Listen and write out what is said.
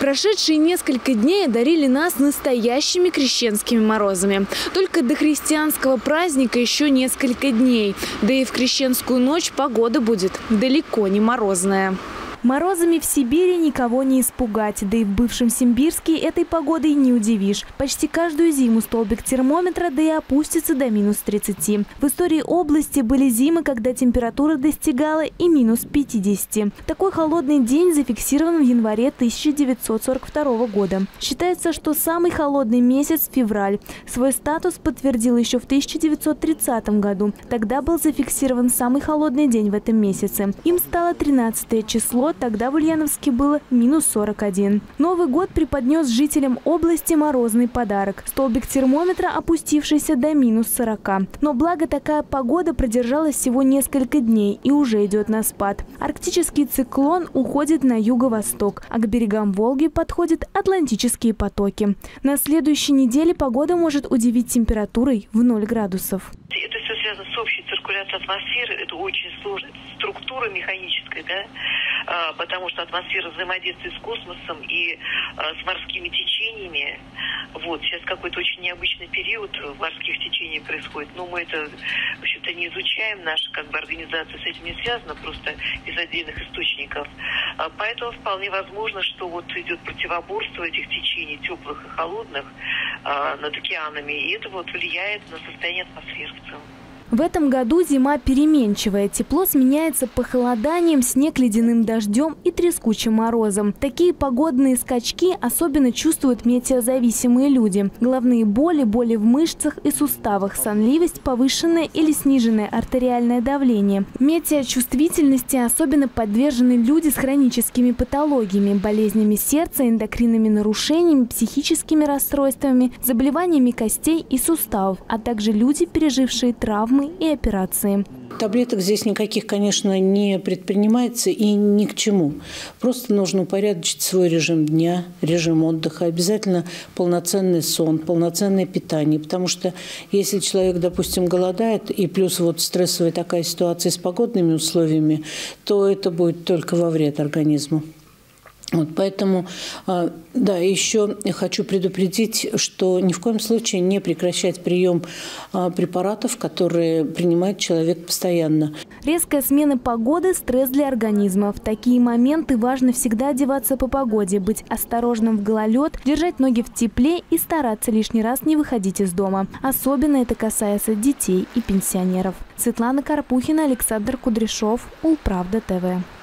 Прошедшие несколько дней одарили нас настоящими крещенскими морозами. Только до христианского праздника еще несколько дней. Да и в крещенскую ночь погода будет далеко не морозная. Морозами в Сибири никого не испугать, да и в бывшем Симбирске этой погодой не удивишь. Почти каждую зиму столбик термометра да и опустится до минус 30. В истории области были зимы, когда температура достигала и минус 50. Такой холодный день зафиксирован в январе 1942 года. Считается, что самый холодный месяц – февраль. Свой статус подтвердил еще в 1930 году. Тогда был зафиксирован самый холодный день в этом месяце. Им стало 13 число тогда в Ульяновске было минус 41. Новый год преподнес жителям области морозный подарок. Столбик термометра, опустившийся до минус 40. Но благо такая погода продержалась всего несколько дней и уже идет на спад. Арктический циклон уходит на юго-восток, а к берегам Волги подходят атлантические потоки. На следующей неделе погода может удивить температурой в 0 градусов. Это все связано с циркуляцией атмосферы. Это очень сложная структура механическая, да, а, потому что атмосфера взаимодействует с космосом и а, с морскими течениями. Вот, сейчас какой-то очень необычный период морских течениях происходит, но мы это, в общем-то, не изучаем, наша как бы организация с этим не связана, просто из отдельных источников. А, поэтому вполне возможно, что вот идет противоборство этих течений, теплых и холодных, над океанами, и это вот влияет на состояние атмосферы в целом. В этом году зима переменчивая. Тепло сменяется похолоданием, снег ледяным дождем и трескучим морозом. Такие погодные скачки особенно чувствуют метеозависимые люди. Головные боли, боли в мышцах и суставах, сонливость, повышенное или сниженное артериальное давление. Метеочувствительности особенно подвержены люди с хроническими патологиями, болезнями сердца, эндокринными нарушениями, психическими расстройствами, заболеваниями костей и суставов, а также люди, пережившие травмы травмы и операции. Таблеток здесь никаких, конечно, не предпринимается и ни к чему. Просто нужно упорядочить свой режим дня, режим отдыха. Обязательно полноценный сон, полноценное питание. Потому что если человек, допустим, голодает, и плюс вот стрессовая такая ситуация с погодными условиями, то это будет только во вред организму. Вот поэтому, а, да, еще хочу предупредить, что ни в коем случае не прекращать прием а, препаратов, которые принимает человек постоянно. Резкая смена погоды – стресс для организма. В такие моменты важно всегда одеваться по погоде, быть осторожным в гололед, держать ноги в тепле и стараться лишний раз не выходить из дома. Особенно это касается детей и пенсионеров. Светлана Карпухина, Александр Кудряшов, Улправда ТВ.